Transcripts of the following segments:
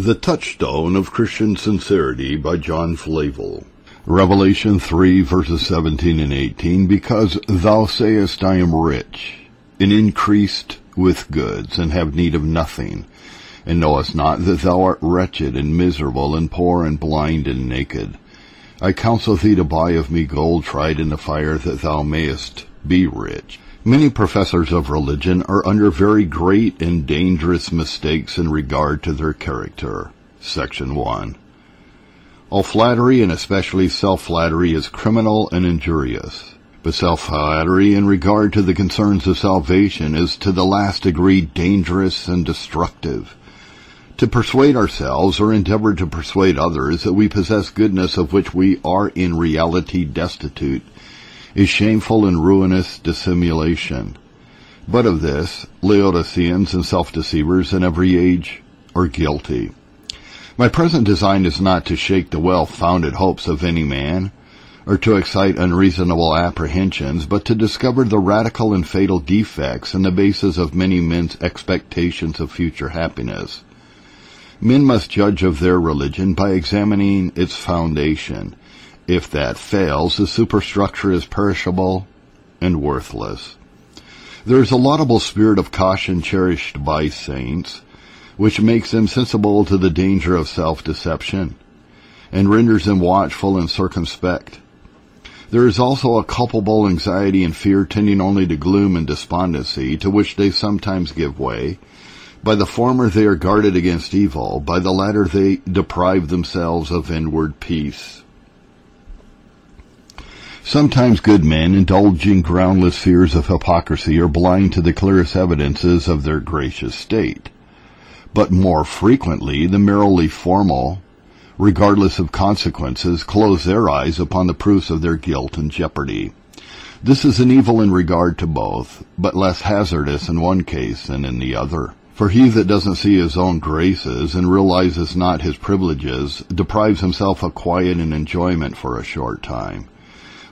The Touchstone of Christian Sincerity by John Flavel. Revelation 3 verses 17 and 18, Because thou sayest, I am rich, and increased with goods, and have need of nothing, and knowest not that thou art wretched and miserable, and poor, and blind, and naked. I counsel thee to buy of me gold tried in the fire, that thou mayest be rich. Many professors of religion are under very great and dangerous mistakes in regard to their character. Section 1. All flattery, and especially self-flattery, is criminal and injurious. But self-flattery in regard to the concerns of salvation is to the last degree dangerous and destructive. To persuade ourselves or endeavor to persuade others that we possess goodness of which we are in reality destitute is shameful and ruinous dissimulation. But of this, Laodiceans and self-deceivers in every age are guilty. My present design is not to shake the well-founded hopes of any man, or to excite unreasonable apprehensions, but to discover the radical and fatal defects in the basis of many men's expectations of future happiness. Men must judge of their religion by examining its foundation. If that fails, the superstructure is perishable and worthless. There is a laudable spirit of caution cherished by saints, which makes them sensible to the danger of self-deception, and renders them watchful and circumspect. There is also a culpable anxiety and fear tending only to gloom and despondency, to which they sometimes give way. By the former they are guarded against evil, by the latter they deprive themselves of inward peace. Sometimes good men, indulging groundless fears of hypocrisy, are blind to the clearest evidences of their gracious state but more frequently the merely formal, regardless of consequences, close their eyes upon the proofs of their guilt and jeopardy. This is an evil in regard to both, but less hazardous in one case than in the other. For he that doesn't see his own graces and realizes not his privileges deprives himself of quiet and enjoyment for a short time,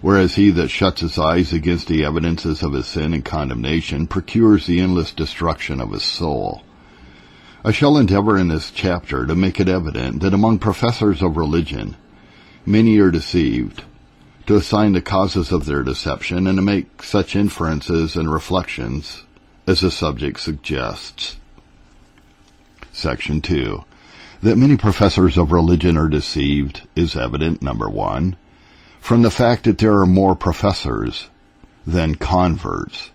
whereas he that shuts his eyes against the evidences of his sin and condemnation procures the endless destruction of his soul. I shall endeavor in this chapter to make it evident that among professors of religion, many are deceived, to assign the causes of their deception and to make such inferences and reflections as the subject suggests. Section 2. That many professors of religion are deceived is evident, number one, from the fact that there are more professors than converts.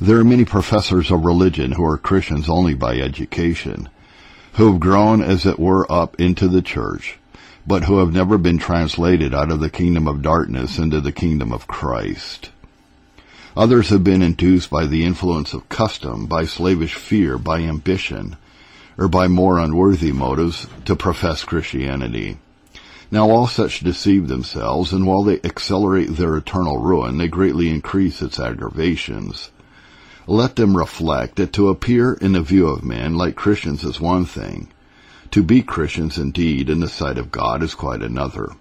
There are many professors of religion who are Christians only by education, who have grown as it were up into the church, but who have never been translated out of the kingdom of darkness into the kingdom of Christ. Others have been induced by the influence of custom, by slavish fear, by ambition, or by more unworthy motives to profess Christianity. Now all such deceive themselves, and while they accelerate their eternal ruin, they greatly increase its aggravations. Let them reflect that to appear in the view of men like Christians is one thing. To be Christians indeed in the sight of God is quite another.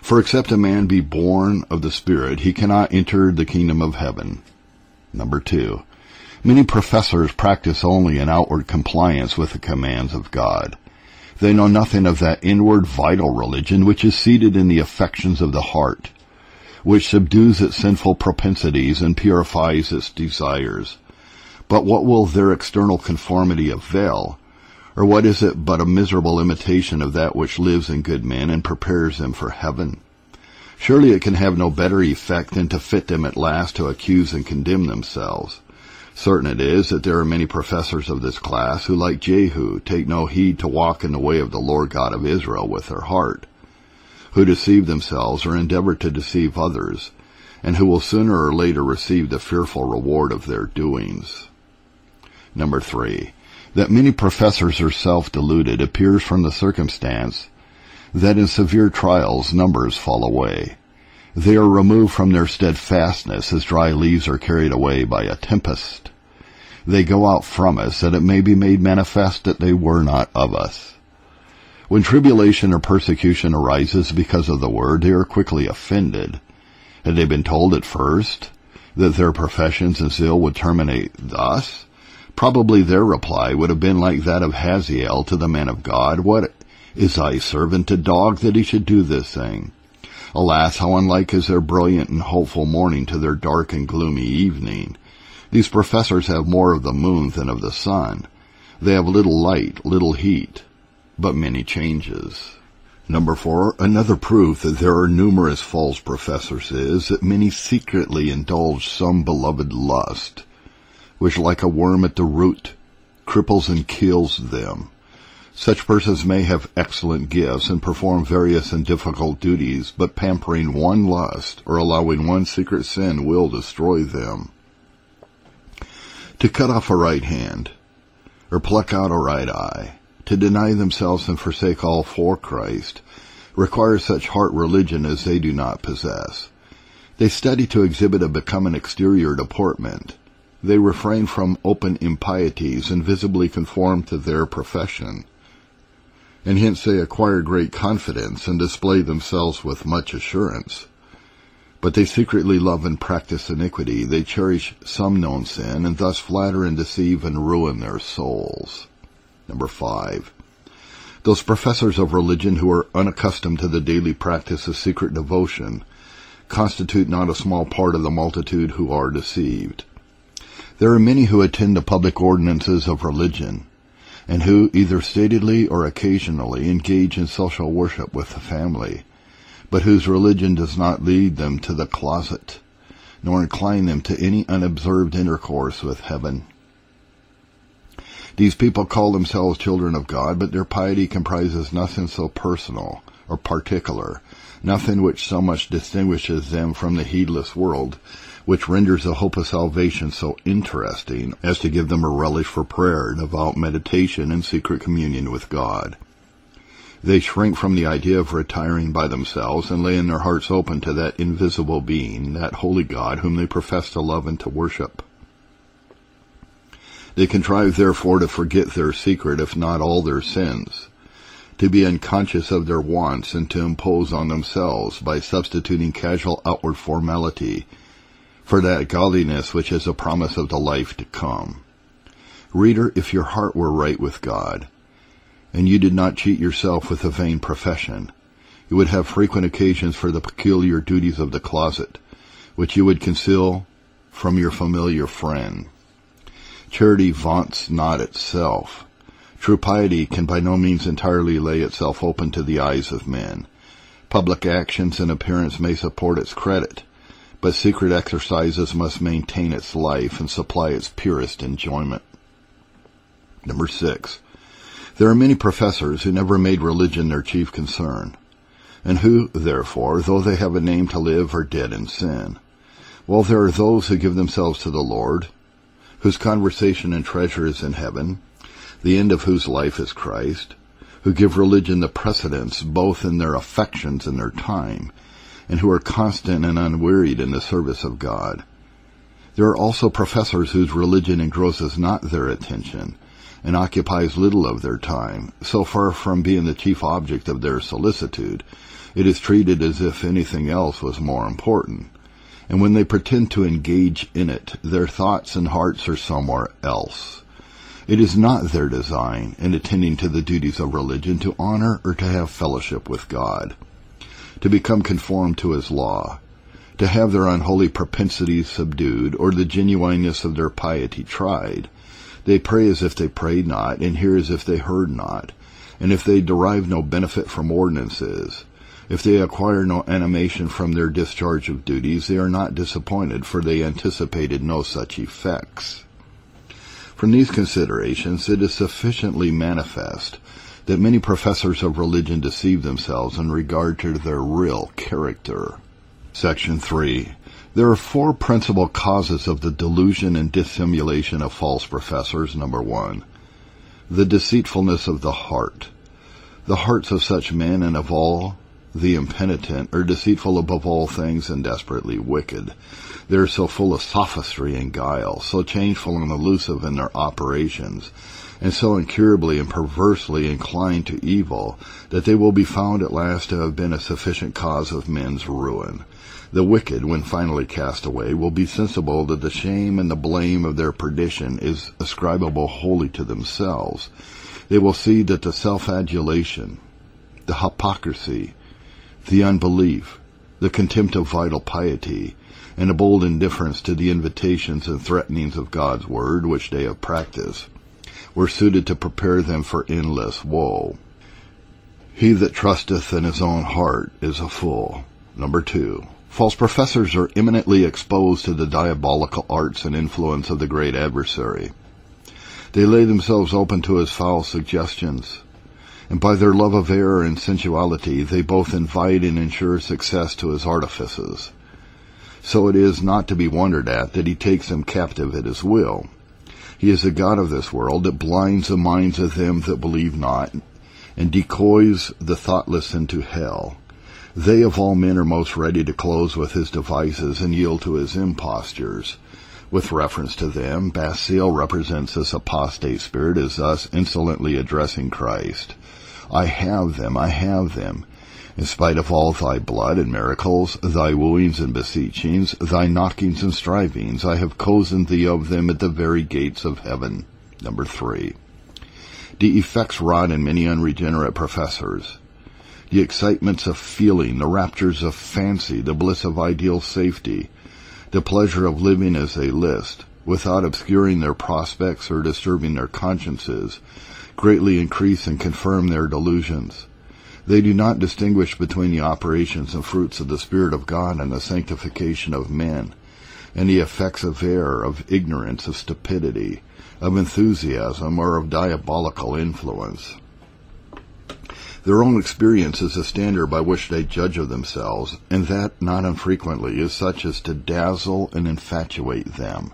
For except a man be born of the Spirit, he cannot enter the kingdom of heaven. Number two, many professors practice only an outward compliance with the commands of God. They know nothing of that inward vital religion which is seated in the affections of the heart which subdues its sinful propensities and purifies its desires. But what will their external conformity avail? Or what is it but a miserable imitation of that which lives in good men and prepares them for heaven? Surely it can have no better effect than to fit them at last to accuse and condemn themselves. Certain it is that there are many professors of this class who, like Jehu, take no heed to walk in the way of the Lord God of Israel with their heart who deceive themselves or endeavor to deceive others, and who will sooner or later receive the fearful reward of their doings. Number three, that many professors are self-deluded appears from the circumstance that in severe trials numbers fall away. They are removed from their steadfastness as dry leaves are carried away by a tempest. They go out from us that it may be made manifest that they were not of us. When tribulation or persecution arises because of the word, they are quickly offended. Had they been told at first that their professions and zeal would terminate thus, Probably their reply would have been like that of Hazael to the man of God, What is thy servant a dog that he should do this thing? Alas, how unlike is their brilliant and hopeful morning to their dark and gloomy evening. These professors have more of the moon than of the sun. They have little light, little heat, but many changes. Number four, another proof that there are numerous false professors is that many secretly indulge some beloved lust, which like a worm at the root cripples and kills them. Such persons may have excellent gifts and perform various and difficult duties, but pampering one lust or allowing one secret sin will destroy them. To cut off a right hand, or pluck out a right eye, to deny themselves and forsake all for Christ, requires such heart religion as they do not possess. They study to exhibit a become an exterior deportment. They refrain from open impieties and visibly conform to their profession and hence they acquire great confidence and display themselves with much assurance. But they secretly love and practice iniquity. They cherish some known sin, and thus flatter and deceive and ruin their souls. Number five. Those professors of religion who are unaccustomed to the daily practice of secret devotion constitute not a small part of the multitude who are deceived. There are many who attend the public ordinances of religion, and who either statedly or occasionally engage in social worship with the family, but whose religion does not lead them to the closet, nor incline them to any unobserved intercourse with heaven. These people call themselves children of God, but their piety comprises nothing so personal or particular, nothing which so much distinguishes them from the heedless world, which renders the hope of salvation so interesting as to give them a relish for prayer, devout meditation, and secret communion with God. They shrink from the idea of retiring by themselves and laying their hearts open to that invisible being, that holy God whom they profess to love and to worship. They contrive therefore to forget their secret, if not all their sins, to be unconscious of their wants and to impose on themselves by substituting casual outward formality for that godliness which is a promise of the life to come. Reader, if your heart were right with God, and you did not cheat yourself with a vain profession, you would have frequent occasions for the peculiar duties of the closet, which you would conceal from your familiar friend. Charity vaunts not itself. True piety can by no means entirely lay itself open to the eyes of men. Public actions and appearance may support its credit, but secret exercises must maintain its life and supply its purest enjoyment. Number six, there are many professors who never made religion their chief concern, and who, therefore, though they have a name to live, are dead in sin. While there are those who give themselves to the Lord, whose conversation and treasure is in heaven, the end of whose life is Christ, who give religion the precedence both in their affections and their time, and who are constant and unwearied in the service of God. There are also professors whose religion engrosses not their attention and occupies little of their time. So far from being the chief object of their solicitude, it is treated as if anything else was more important. And when they pretend to engage in it, their thoughts and hearts are somewhere else. It is not their design, in attending to the duties of religion, to honor or to have fellowship with God to become conformed to his law, to have their unholy propensities subdued, or the genuineness of their piety tried. They pray as if they prayed not, and hear as if they heard not. And if they derive no benefit from ordinances, if they acquire no animation from their discharge of duties, they are not disappointed, for they anticipated no such effects. From these considerations, it is sufficiently manifest that many professors of religion deceive themselves in regard to their real character. Section 3. There are four principal causes of the delusion and dissimulation of false professors. Number one, the deceitfulness of the heart. The hearts of such men and of all the impenitent are deceitful above all things and desperately wicked. They are so full of sophistry and guile, so changeful and elusive in their operations, and so incurably and perversely inclined to evil that they will be found at last to have been a sufficient cause of men's ruin. The wicked, when finally cast away, will be sensible that the shame and the blame of their perdition is ascribable wholly to themselves. They will see that the self-adulation, the hypocrisy, the unbelief, the contempt of vital piety, and a bold indifference to the invitations and threatenings of God's word which they have practiced, were suited to prepare them for endless woe. He that trusteth in his own heart is a fool. Number two, false professors are eminently exposed to the diabolical arts and influence of the great adversary. They lay themselves open to his foul suggestions, and by their love of error and sensuality they both invite and ensure success to his artifices. So it is not to be wondered at that he takes them captive at his will, he is the God of this world that blinds the minds of them that believe not, and decoys the thoughtless into hell. They of all men are most ready to close with his devices and yield to his impostures. With reference to them, Basil represents this apostate spirit as thus insolently addressing Christ. I have them, I have them. In spite of all thy blood and miracles, thy wooings and beseechings, thy knockings and strivings, I have cozened thee of them at the very gates of heaven. Number three. The effects wrought in many unregenerate professors. The excitements of feeling, the raptures of fancy, the bliss of ideal safety, the pleasure of living as they list, without obscuring their prospects or disturbing their consciences, greatly increase and confirm their delusions. They do not distinguish between the operations and fruits of the Spirit of God and the sanctification of men, and the effects of error, of ignorance, of stupidity, of enthusiasm, or of diabolical influence. Their own experience is the standard by which they judge of themselves, and that not unfrequently is such as to dazzle and infatuate them.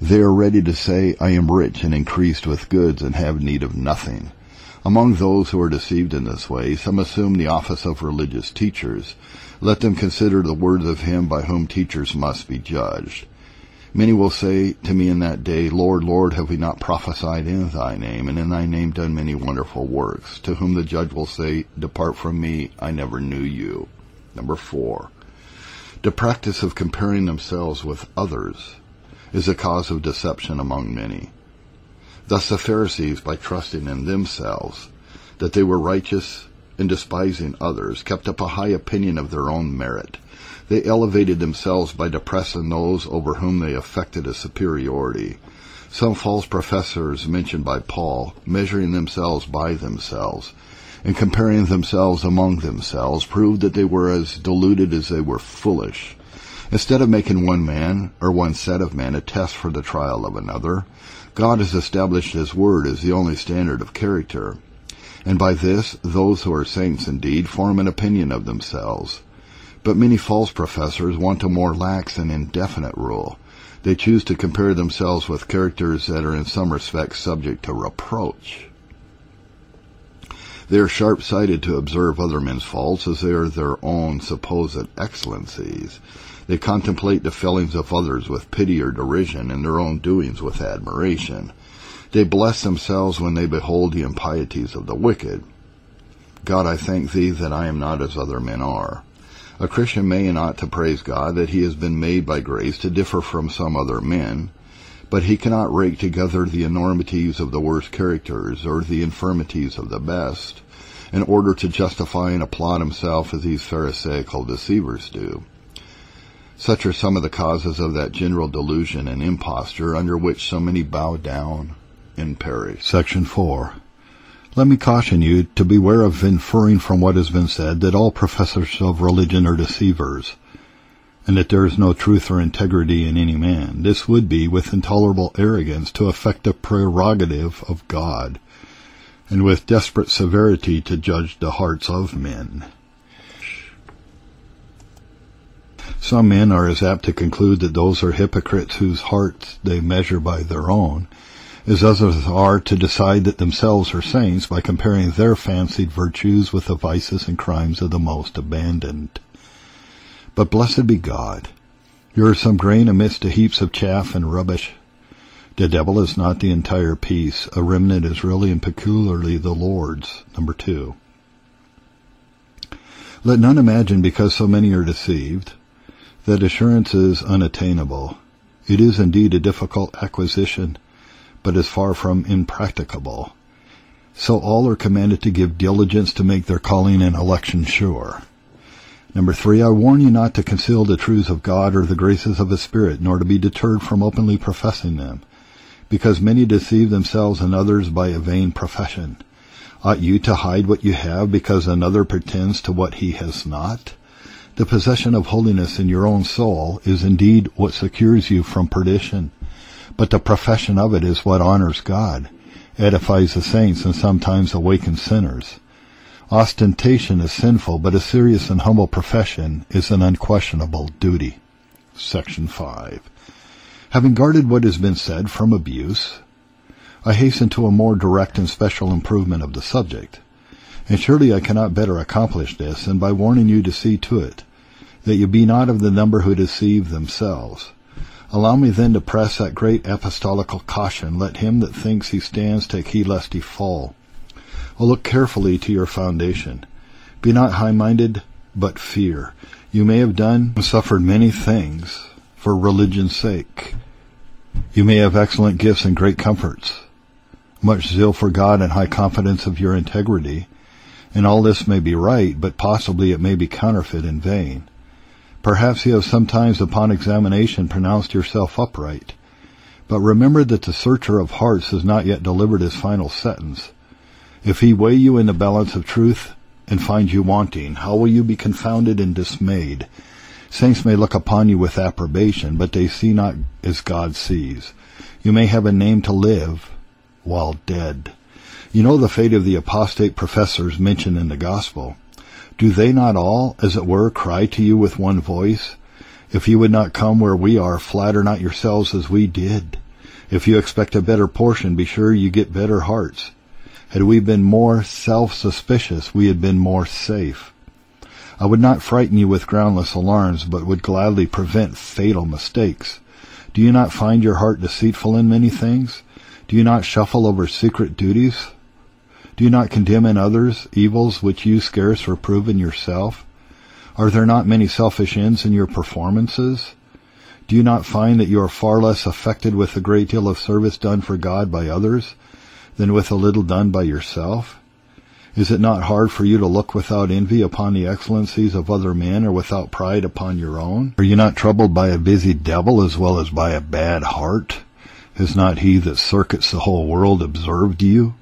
They are ready to say, I am rich and increased with goods and have need of nothing. Among those who are deceived in this way, some assume the office of religious teachers. Let them consider the words of him by whom teachers must be judged. Many will say to me in that day, Lord, Lord, have we not prophesied in thy name, and in thy name done many wonderful works? To whom the judge will say, Depart from me, I never knew you. Number four, the practice of comparing themselves with others is a cause of deception among many. Thus the Pharisees, by trusting in themselves that they were righteous and despising others, kept up a high opinion of their own merit. They elevated themselves by depressing those over whom they affected a superiority. Some false professors mentioned by Paul, measuring themselves by themselves, and comparing themselves among themselves, proved that they were as deluded as they were foolish. Instead of making one man or one set of men a test for the trial of another, God has established His Word as the only standard of character, and by this those who are saints indeed form an opinion of themselves. But many false professors want a more lax and indefinite rule. They choose to compare themselves with characters that are in some respects subject to reproach. They are sharp-sighted to observe other men's faults as they are their own supposed excellencies. They contemplate the failings of others with pity or derision, and their own doings with admiration. They bless themselves when they behold the impieties of the wicked. God, I thank thee that I am not as other men are. A Christian may and ought to praise God that he has been made by grace to differ from some other men, but he cannot rake together the enormities of the worst characters or the infirmities of the best in order to justify and applaud himself as these pharisaical deceivers do. Such are some of the causes of that general delusion and imposture under which so many bow down and perish. Section 4. Let me caution you to beware of inferring from what has been said that all professors of religion are deceivers, and that there is no truth or integrity in any man. This would be, with intolerable arrogance, to affect the prerogative of God, and with desperate severity to judge the hearts of men. Some men are as apt to conclude that those are hypocrites whose hearts they measure by their own, as others are to decide that themselves are saints by comparing their fancied virtues with the vices and crimes of the most abandoned. But blessed be God, you are some grain amidst the heaps of chaff and rubbish. The devil is not the entire piece. A remnant is really and peculiarly the Lord's. Number two. Let none imagine because so many are deceived that assurance is unattainable. It is indeed a difficult acquisition, but is far from impracticable. So all are commanded to give diligence to make their calling and election sure. Number three, I warn you not to conceal the truths of God or the graces of His Spirit, nor to be deterred from openly professing them, because many deceive themselves and others by a vain profession. Ought you to hide what you have because another pretends to what he has not? The possession of holiness in your own soul is indeed what secures you from perdition, but the profession of it is what honors God, edifies the saints, and sometimes awakens sinners. Ostentation is sinful, but a serious and humble profession is an unquestionable duty. Section 5. Having guarded what has been said from abuse, I hasten to a more direct and special improvement of the subject. And surely I cannot better accomplish this than by warning you to see to it, that you be not of the number who deceive themselves. Allow me then to press that great apostolical caution, let him that thinks he stands take heed lest he fall. Oh, look carefully to your foundation. Be not high-minded, but fear. You may have done and suffered many things for religion's sake. You may have excellent gifts and great comforts much zeal for God and high confidence of your integrity, and all this may be right, but possibly it may be counterfeit and vain. Perhaps you have sometimes upon examination pronounced yourself upright, but remember that the searcher of hearts has not yet delivered his final sentence. If he weigh you in the balance of truth and find you wanting, how will you be confounded and dismayed? Saints may look upon you with approbation, but they see not as God sees. You may have a name to live, while dead. You know the fate of the apostate professors mentioned in the gospel. Do they not all, as it were, cry to you with one voice? If you would not come where we are, flatter not yourselves as we did. If you expect a better portion, be sure you get better hearts. Had we been more self-suspicious, we had been more safe. I would not frighten you with groundless alarms, but would gladly prevent fatal mistakes. Do you not find your heart deceitful in many things? Do you not shuffle over secret duties? Do you not condemn in others evils which you scarce reprove in yourself? Are there not many selfish ends in your performances? Do you not find that you are far less affected with a great deal of service done for God by others than with a little done by yourself? Is it not hard for you to look without envy upon the excellencies of other men or without pride upon your own? Are you not troubled by a busy devil as well as by a bad heart? Has not he that circuits the whole world observed you?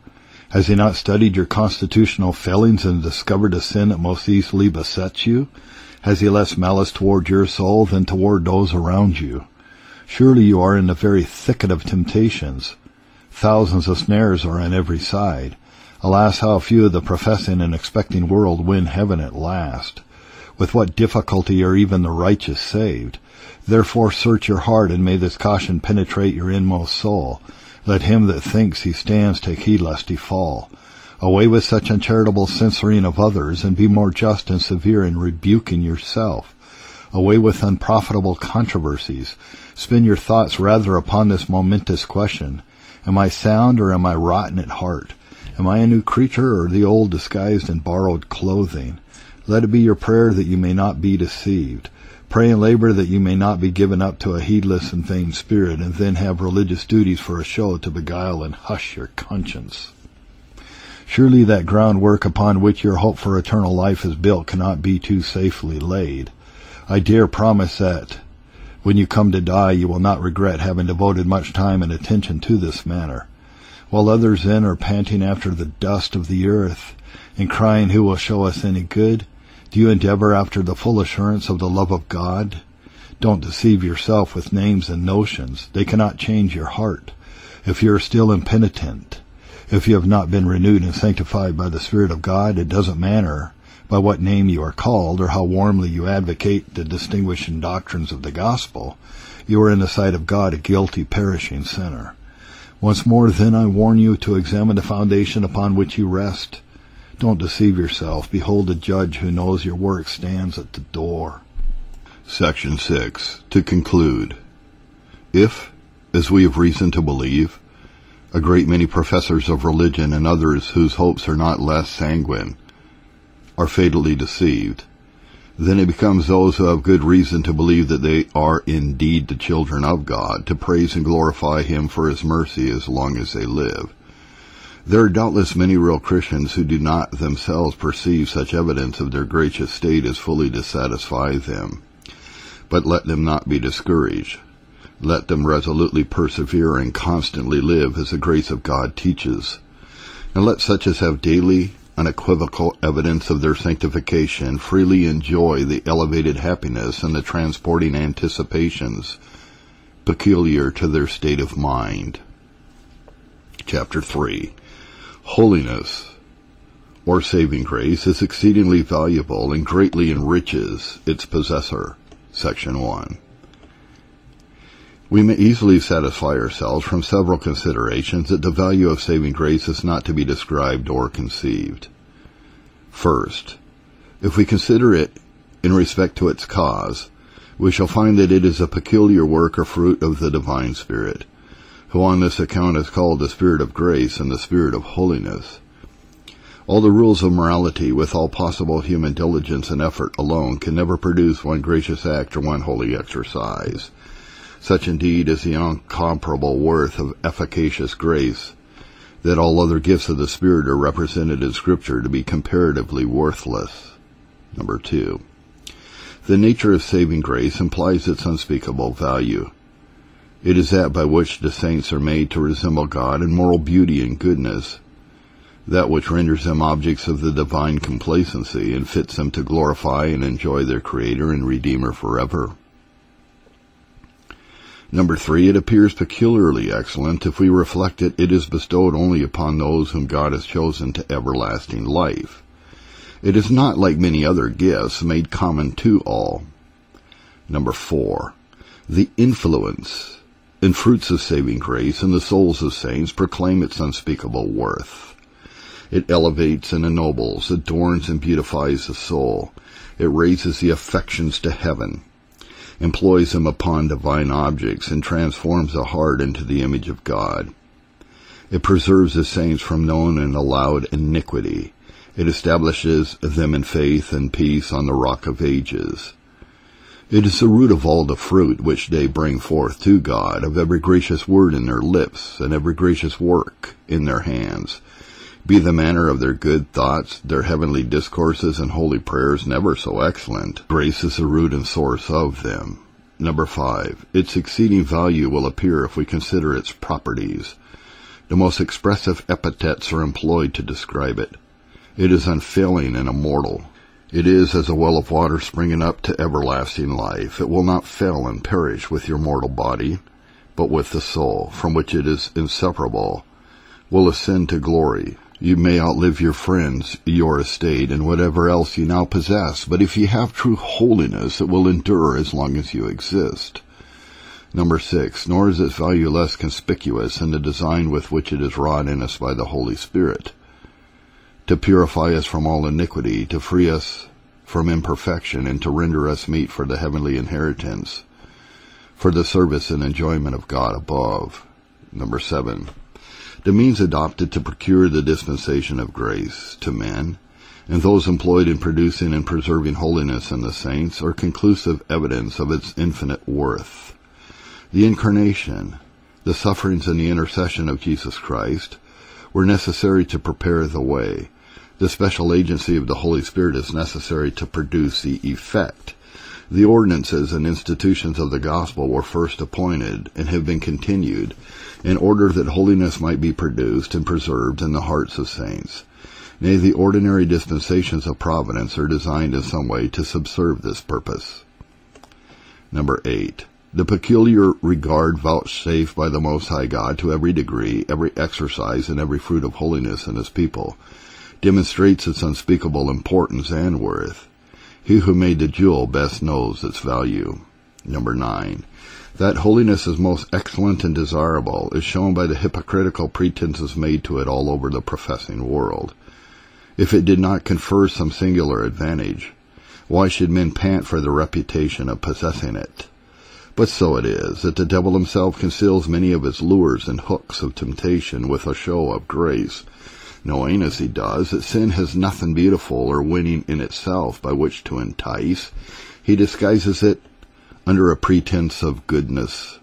Has he not studied your constitutional failings and discovered a sin that most easily besets you? Has he less malice toward your soul than toward those around you? Surely you are in the very thicket of temptations. Thousands of snares are on every side. Alas, how few of the professing and expecting world win heaven at last. With what difficulty are even the righteous saved? Therefore search your heart, and may this caution penetrate your inmost soul. Let him that thinks he stands take heed lest he fall. Away with such uncharitable censoring of others, and be more just and severe in rebuking yourself. Away with unprofitable controversies. Spin your thoughts rather upon this momentous question. Am I sound or am I rotten at heart? Am I a new creature or the old disguised in borrowed clothing? Let it be your prayer that you may not be deceived. Pray and labor that you may not be given up to a heedless and vain spirit, and then have religious duties for a show to beguile and hush your conscience. Surely that groundwork upon which your hope for eternal life is built cannot be too safely laid. I dare promise that when you come to die you will not regret having devoted much time and attention to this matter. While others then are panting after the dust of the earth, and crying who will show us any good, do you endeavor after the full assurance of the love of God? Don't deceive yourself with names and notions. They cannot change your heart. If you are still impenitent, if you have not been renewed and sanctified by the Spirit of God, it doesn't matter by what name you are called or how warmly you advocate the distinguishing doctrines of the gospel. You are in the sight of God a guilty, perishing sinner. Once more, then, I warn you to examine the foundation upon which you rest don't deceive yourself. Behold, the judge who knows your work stands at the door. Section 6. To conclude. If, as we have reason to believe, a great many professors of religion and others whose hopes are not less sanguine are fatally deceived. Then it becomes those who have good reason to believe that they are indeed the children of God, to praise and glorify Him for His mercy as long as they live. There are doubtless many real Christians who do not themselves perceive such evidence of their gracious state as fully to satisfy them. But let them not be discouraged. Let them resolutely persevere and constantly live as the grace of God teaches. And let such as have daily, unequivocal evidence of their sanctification freely enjoy the elevated happiness and the transporting anticipations peculiar to their state of mind. Chapter 3 Holiness or saving grace is exceedingly valuable and greatly enriches its possessor. Section 1 we may easily satisfy ourselves from several considerations that the value of saving grace is not to be described or conceived. First, if we consider it in respect to its cause, we shall find that it is a peculiar work or fruit of the divine Spirit, who on this account is called the Spirit of grace and the Spirit of holiness. All the rules of morality, with all possible human diligence and effort alone, can never produce one gracious act or one holy exercise. Such indeed is the incomparable worth of efficacious grace, that all other gifts of the Spirit are represented in Scripture to be comparatively worthless. Number two, the nature of saving grace implies its unspeakable value. It is that by which the saints are made to resemble God in moral beauty and goodness, that which renders them objects of the divine complacency and fits them to glorify and enjoy their Creator and Redeemer forever. Number three, it appears peculiarly excellent if we reflect it, it is bestowed only upon those whom God has chosen to everlasting life. It is not like many other gifts made common to all. Number four, the influence and fruits of saving grace in the souls of saints proclaim its unspeakable worth. It elevates and ennobles, adorns and beautifies the soul. It raises the affections to heaven employs them upon divine objects, and transforms the heart into the image of God. It preserves the saints from known and allowed iniquity. It establishes them in faith and peace on the rock of ages. It is the root of all the fruit which they bring forth to God, of every gracious word in their lips, and every gracious work in their hands, be the manner of their good thoughts, their heavenly discourses and holy prayers never so excellent. Grace is the root and source of them. Number five, its exceeding value will appear if we consider its properties. The most expressive epithets are employed to describe it. It is unfailing and immortal. It is as a well of water springing up to everlasting life. It will not fail and perish with your mortal body, but with the soul, from which it is inseparable, will ascend to glory, you may outlive your friends, your estate, and whatever else you now possess, but if you have true holiness, it will endure as long as you exist. Number six, nor is its value less conspicuous in the design with which it is wrought in us by the Holy Spirit, to purify us from all iniquity, to free us from imperfection, and to render us meet for the heavenly inheritance, for the service and enjoyment of God above. Number seven, the means adopted to procure the dispensation of grace to men, and those employed in producing and preserving holiness in the saints, are conclusive evidence of its infinite worth. The incarnation, the sufferings and the intercession of Jesus Christ, were necessary to prepare the way. The special agency of the Holy Spirit is necessary to produce the effect. The ordinances and institutions of the gospel were first appointed and have been continued in order that holiness might be produced and preserved in the hearts of saints. Nay, the ordinary dispensations of providence are designed in some way to subserve this purpose. Number eight, the peculiar regard vouchsafed by the Most High God to every degree, every exercise, and every fruit of holiness in His people demonstrates its unspeakable importance and worth. He who made the jewel best knows its value. Number nine, that holiness is most excellent and desirable is shown by the hypocritical pretenses made to it all over the professing world. If it did not confer some singular advantage, why should men pant for the reputation of possessing it? But so it is that the devil himself conceals many of his lures and hooks of temptation with a show of grace, knowing as he does that sin has nothing beautiful or winning in itself by which to entice, he disguises it under a pretense of goodness.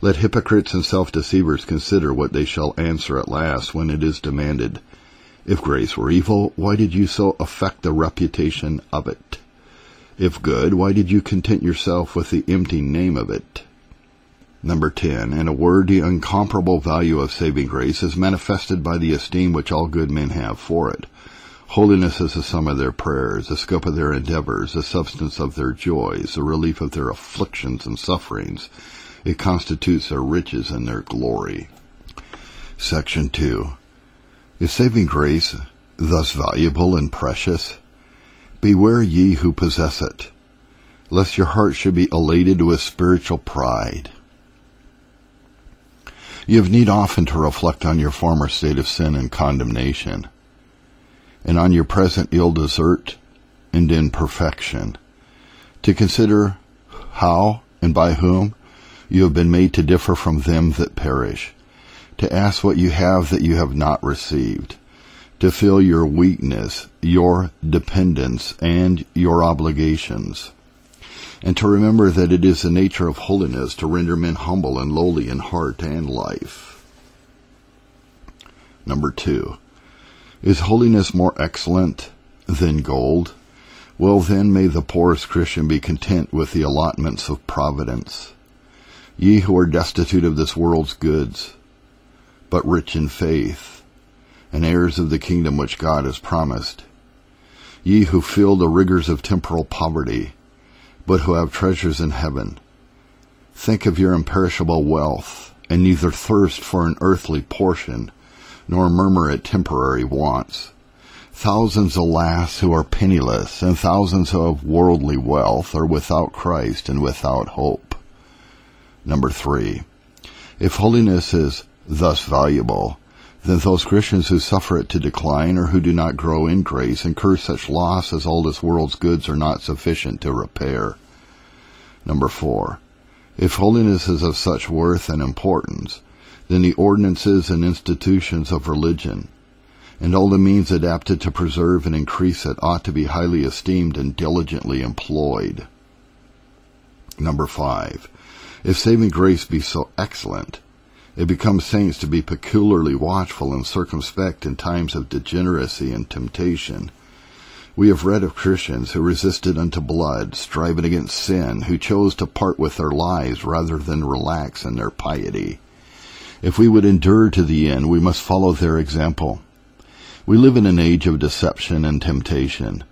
Let hypocrites and self-deceivers consider what they shall answer at last when it is demanded, If grace were evil, why did you so affect the reputation of it? If good, why did you content yourself with the empty name of it? Number 10. In a word, the incomparable value of saving grace is manifested by the esteem which all good men have for it. Holiness is the sum of their prayers, the scope of their endeavors, the substance of their joys, the relief of their afflictions and sufferings. It constitutes their riches and their glory. Section 2. Is saving grace thus valuable and precious? Beware ye who possess it, lest your heart should be elated with spiritual pride you have need often to reflect on your former state of sin and condemnation, and on your present ill desert and imperfection, to consider how and by whom you have been made to differ from them that perish, to ask what you have that you have not received, to feel your weakness, your dependence, and your obligations and to remember that it is the nature of holiness to render men humble and lowly in heart and life. Number two, is holiness more excellent than gold? Well then may the poorest Christian be content with the allotments of providence. Ye who are destitute of this world's goods, but rich in faith, and heirs of the kingdom which God has promised. Ye who feel the rigors of temporal poverty, but who have treasures in heaven. Think of your imperishable wealth, and neither thirst for an earthly portion, nor murmur at temporary wants. Thousands, alas, who are penniless, and thousands who have worldly wealth are without Christ and without hope. Number three, if holiness is thus valuable, then those Christians who suffer it to decline or who do not grow in grace incur such loss as all this world's goods are not sufficient to repair. Number four, if holiness is of such worth and importance, then the ordinances and institutions of religion and all the means adapted to preserve and increase it ought to be highly esteemed and diligently employed. Number five, if saving grace be so excellent, it becomes saints to be peculiarly watchful and circumspect in times of degeneracy and temptation. We have read of Christians who resisted unto blood, striving against sin, who chose to part with their lives rather than relax in their piety. If we would endure to the end, we must follow their example. We live in an age of deception and temptation.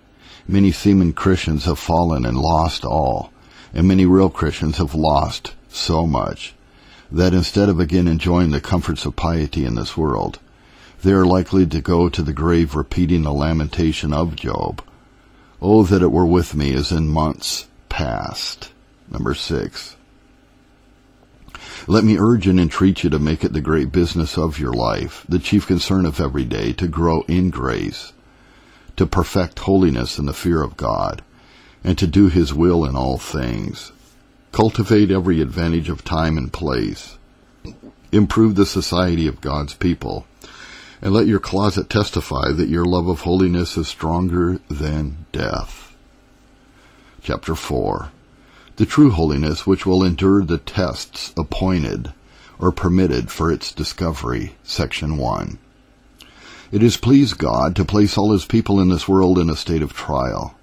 Many seeming Christians have fallen and lost all, and many real Christians have lost so much that instead of again enjoying the comforts of piety in this world, they are likely to go to the grave repeating the lamentation of Job. Oh, that it were with me as in months past. Number six. Let me urge and entreat you to make it the great business of your life, the chief concern of every day, to grow in grace, to perfect holiness in the fear of God, and to do His will in all things. Cultivate every advantage of time and place. Improve the society of God's people. And let your closet testify that your love of holiness is stronger than death. Chapter 4 The true holiness which will endure the tests appointed or permitted for its discovery. Section 1 It has pleased God to place all his people in this world in a state of trial.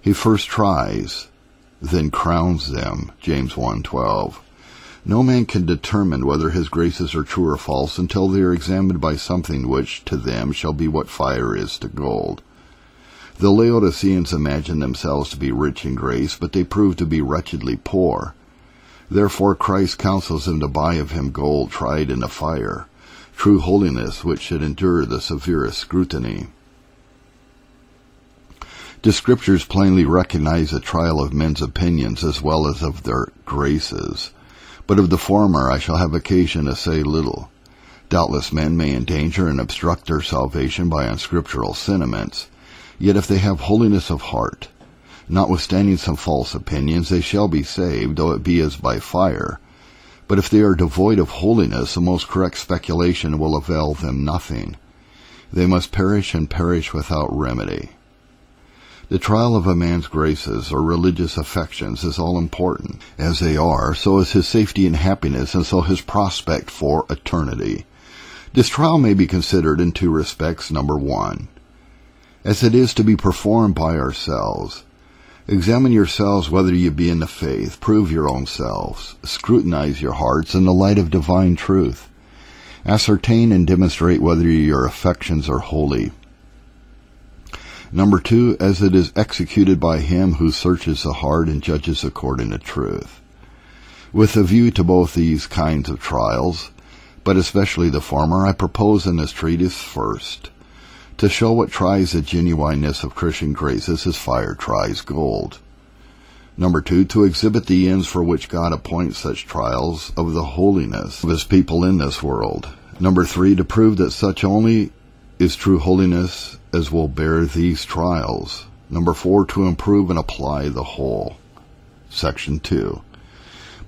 He first tries, then crowns them. James 1:12. No man can determine whether his graces are true or false until they are examined by something which to them shall be what fire is to gold. The Laodiceans imagined themselves to be rich in grace, but they proved to be wretchedly poor. Therefore Christ counsels them to buy of him gold tried in the fire, true holiness which should endure the severest scrutiny. The scriptures plainly recognize the trial of men's opinions as well as of their graces. But of the former I shall have occasion to say little. Doubtless men may endanger and obstruct their salvation by unscriptural sentiments, yet if they have holiness of heart, Notwithstanding some false opinions, they shall be saved, though it be as by fire. But if they are devoid of holiness, the most correct speculation will avail them nothing. They must perish and perish without remedy. The trial of a man's graces or religious affections is all important. As they are, so is his safety and happiness, and so his prospect for eternity. This trial may be considered in two respects. Number one, as it is to be performed by ourselves. Examine yourselves whether you be in the faith. Prove your own selves. Scrutinize your hearts in the light of divine truth. Ascertain and demonstrate whether your affections are holy. Number two, as it is executed by him who searches the heart and judges according to truth. With a view to both these kinds of trials, but especially the former, I propose in this treatise first, to show what tries the genuineness of Christian graces as fire tries gold. Number two, to exhibit the ends for which God appoints such trials of the holiness of his people in this world. Number three, to prove that such only is true holiness as will bear these trials. Number four, to improve and apply the whole. Section two.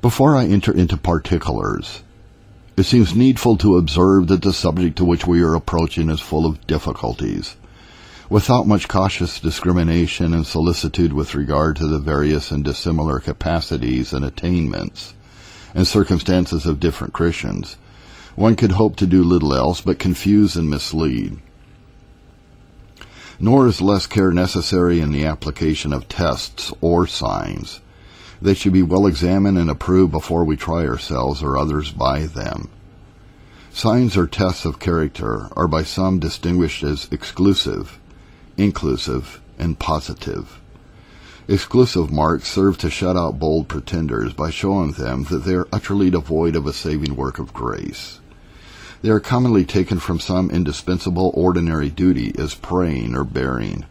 Before I enter into particulars, it seems needful to observe that the subject to which we are approaching is full of difficulties. Without much cautious discrimination and solicitude with regard to the various and dissimilar capacities and attainments and circumstances of different Christians, one could hope to do little else but confuse and mislead. Nor is less care necessary in the application of tests or signs. They should be well examined and approved before we try ourselves or others by them. Signs or tests of character are by some distinguished as exclusive, inclusive, and positive. Exclusive marks serve to shut out bold pretenders by showing them that they are utterly devoid of a saving work of grace. They are commonly taken from some indispensable ordinary duty as praying or bearing,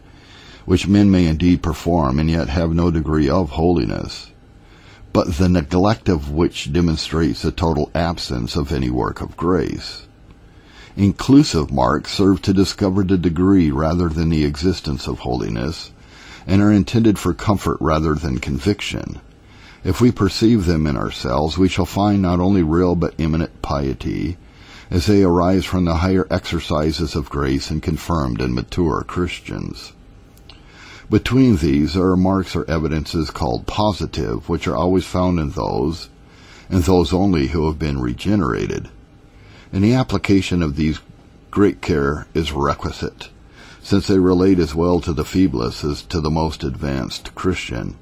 which men may indeed perform and yet have no degree of holiness, but the neglect of which demonstrates a total absence of any work of grace. Inclusive marks serve to discover the degree rather than the existence of holiness, and are intended for comfort rather than conviction. If we perceive them in ourselves, we shall find not only real but imminent piety, as they arise from the higher exercises of grace in confirmed and mature Christians. Between these are marks or evidences called positive, which are always found in those, and those only who have been regenerated. And the application of these great care is requisite, since they relate as well to the feeblest as to the most advanced Christian.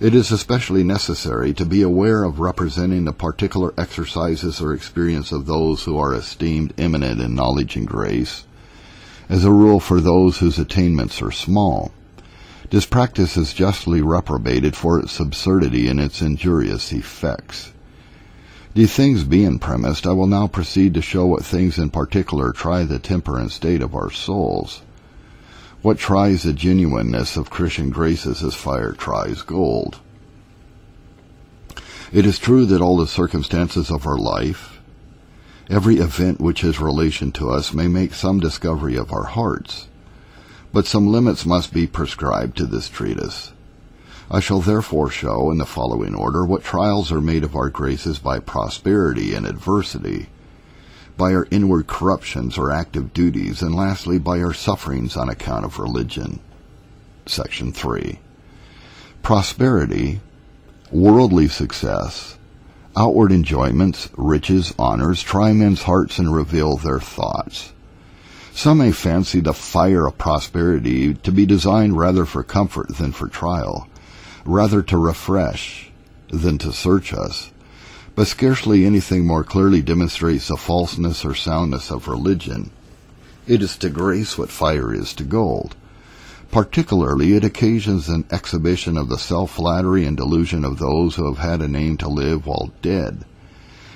It is especially necessary to be aware of representing the particular exercises or experience of those who are esteemed eminent in knowledge and grace, as a rule for those whose attainments are small. This practice is justly reprobated for its absurdity and its injurious effects. These things being premised, I will now proceed to show what things in particular try the temper and state of our souls. What tries the genuineness of Christian graces as fire tries gold. It is true that all the circumstances of our life, every event which has relation to us, may make some discovery of our hearts, but some limits must be prescribed to this treatise. I shall therefore show, in the following order, what trials are made of our graces by prosperity and adversity, by our inward corruptions or active duties, and lastly by our sufferings on account of religion. Section 3. Prosperity, worldly success, outward enjoyments, riches, honors, try men's hearts and reveal their thoughts. Some may fancy the fire of prosperity to be designed rather for comfort than for trial, rather to refresh than to search us, but scarcely anything more clearly demonstrates the falseness or soundness of religion. It is to grace what fire is to gold. Particularly, it occasions an exhibition of the self-flattery and delusion of those who have had a name to live while dead,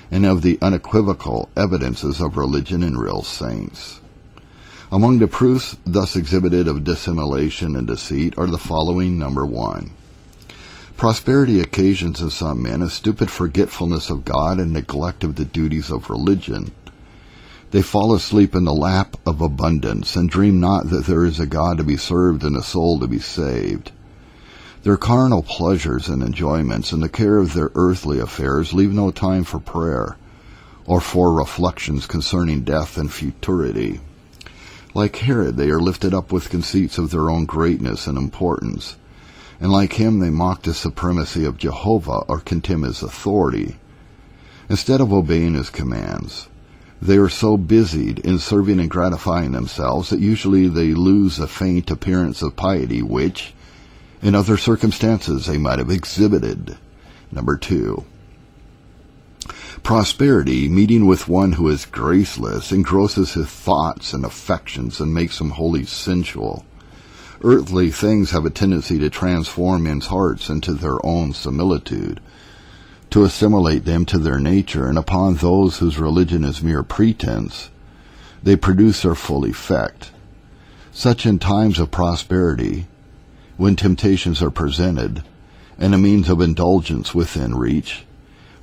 and of the unequivocal evidences of religion in real saints. Among the proofs thus exhibited of dissimulation and deceit are the following number one. Prosperity occasions in some men a stupid forgetfulness of God and neglect of the duties of religion. They fall asleep in the lap of abundance and dream not that there is a God to be served and a soul to be saved. Their carnal pleasures and enjoyments and the care of their earthly affairs leave no time for prayer or for reflections concerning death and futurity. Like Herod, they are lifted up with conceits of their own greatness and importance, and like him they mock the supremacy of Jehovah or contemn his authority. Instead of obeying his commands, they are so busied in serving and gratifying themselves that usually they lose a faint appearance of piety which, in other circumstances, they might have exhibited. Number two, prosperity, meeting with one who is graceless, engrosses his thoughts and affections and makes him wholly sensual. Earthly things have a tendency to transform men's hearts into their own similitude to assimilate them to their nature, and upon those whose religion is mere pretense, they produce their full effect. Such in times of prosperity, when temptations are presented, and a means of indulgence within reach,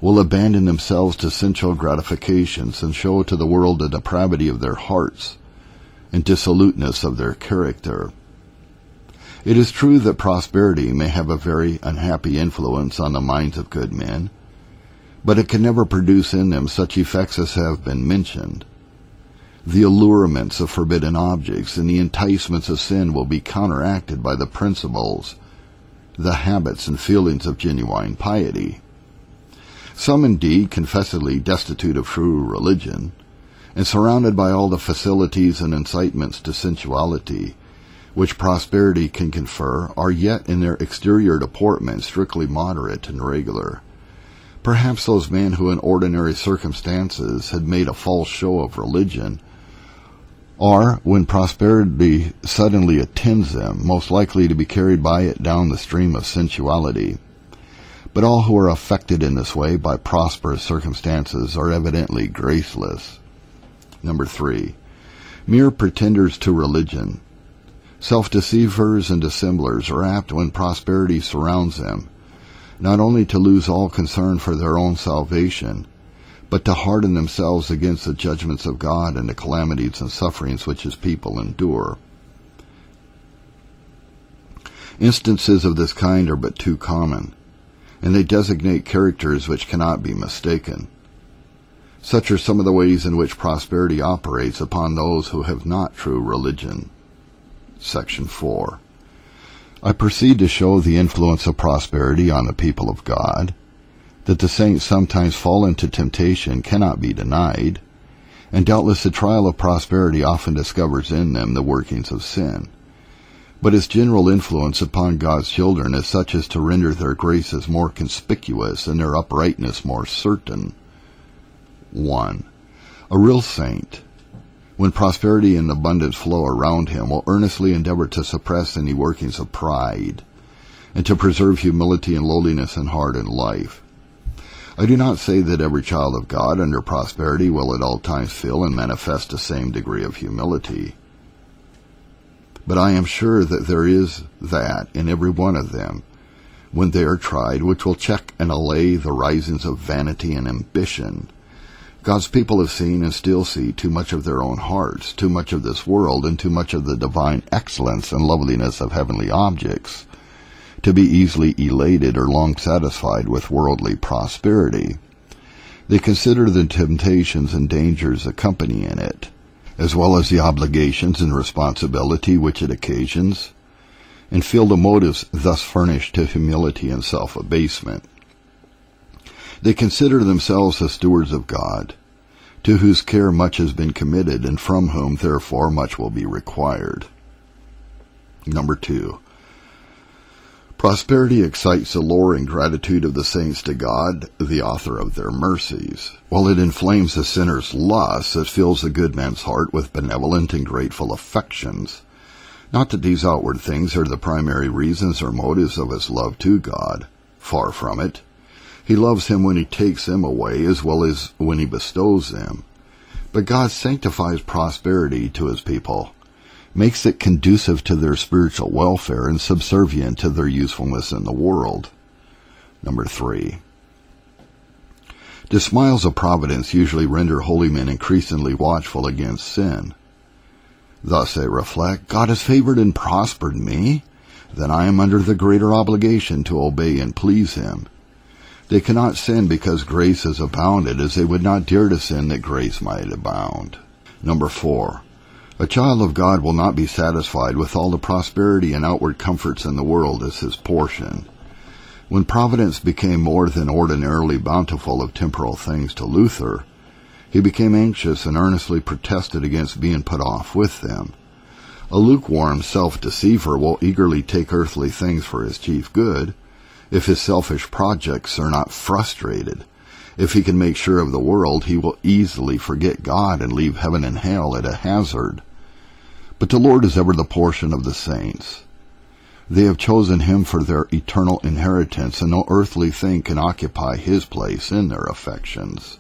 will abandon themselves to sensual gratifications and show to the world the depravity of their hearts and dissoluteness of their character. It is true that prosperity may have a very unhappy influence on the minds of good men, but it can never produce in them such effects as have been mentioned. The allurements of forbidden objects and the enticements of sin will be counteracted by the principles, the habits and feelings of genuine piety. Some indeed confessedly destitute of true religion, and surrounded by all the facilities and incitements to sensuality, which prosperity can confer, are yet in their exterior deportment strictly moderate and regular. Perhaps those men who in ordinary circumstances had made a false show of religion are, when prosperity suddenly attends them, most likely to be carried by it down the stream of sensuality. But all who are affected in this way by prosperous circumstances are evidently graceless. Number three, mere pretenders to religion. Self-deceivers and dissemblers are apt when prosperity surrounds them not only to lose all concern for their own salvation, but to harden themselves against the judgments of God and the calamities and sufferings which his people endure. Instances of this kind are but too common, and they designate characters which cannot be mistaken. Such are some of the ways in which prosperity operates upon those who have not true religion. Section 4. I proceed to show the influence of prosperity on the people of God, that the saints sometimes fall into temptation cannot be denied, and doubtless the trial of prosperity often discovers in them the workings of sin. But its general influence upon God's children is such as to render their graces more conspicuous and their uprightness more certain. 1. A real saint when prosperity and abundance flow around him, will earnestly endeavor to suppress any workings of pride, and to preserve humility and lowliness in heart and life. I do not say that every child of God under prosperity will at all times feel and manifest the same degree of humility. But I am sure that there is that in every one of them when they are tried, which will check and allay the risings of vanity and ambition, God's people have seen and still see too much of their own hearts, too much of this world, and too much of the divine excellence and loveliness of heavenly objects to be easily elated or long satisfied with worldly prosperity. They consider the temptations and dangers accompanying it, as well as the obligations and responsibility which it occasions, and feel the motives thus furnished to humility and self-abasement. They consider themselves the stewards of God, to whose care much has been committed, and from whom, therefore, much will be required. Number two, prosperity excites the lowering gratitude of the saints to God, the author of their mercies, while it inflames the sinner's lust that fills the good man's heart with benevolent and grateful affections. Not that these outward things are the primary reasons or motives of his love to God. Far from it. He loves him when he takes them away as well as when he bestows them. But God sanctifies prosperity to his people, makes it conducive to their spiritual welfare and subservient to their usefulness in the world. Number three. The smiles of providence usually render holy men increasingly watchful against sin. Thus they reflect, God has favored and prospered me. then I am under the greater obligation to obey and please him. They cannot sin because grace has abounded, as they would not dare to sin that grace might abound. Number four, a child of God will not be satisfied with all the prosperity and outward comforts in the world as his portion. When Providence became more than ordinarily bountiful of temporal things to Luther, he became anxious and earnestly protested against being put off with them. A lukewarm self-deceiver will eagerly take earthly things for his chief good, if his selfish projects are not frustrated. If he can make sure of the world, he will easily forget God and leave heaven and hell at a hazard. But the Lord is ever the portion of the saints. They have chosen him for their eternal inheritance, and no earthly thing can occupy his place in their affections.